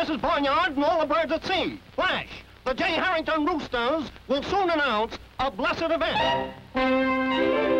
Mrs. Barnyard and all the birds at sea. Flash, the J. Harrington Roosters will soon announce a blessed event.